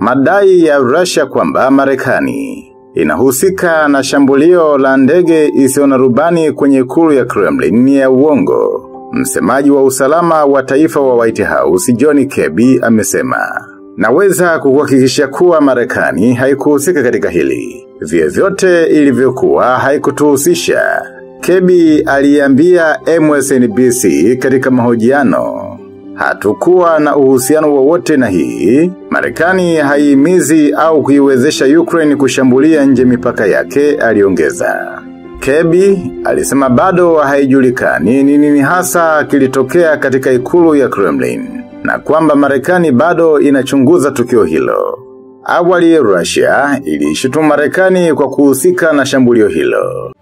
madai ya Russia kwamba Marekani inahusika na shambulio la ndege isiyo na rubani kwenye ikulu ya Kremlin ni ya uongo. Msemaji wa usalama wa taifa wa White House John Kirby amesema, Naweza kukuhakikishia kuwa Marekani haikuhusika katika hili. Vyovyote ilivyokuwa haikutuhusisha. Kebi aliambia MSNBC katika mahojiano. Hatukuwa na uhusiano wowote na hii. Marekani haimizi au kuiwezesha Ukraine kushambulia nje mipaka yake, aliongeza. Kebi alisema bado haijulikani ni nini hasa kilitokea katika ikulu ya Kremlin na kwamba Marekani bado inachunguza tukio hilo. Awali Russia ilishutumu Marekani kwa kuhusika na shambulio hilo.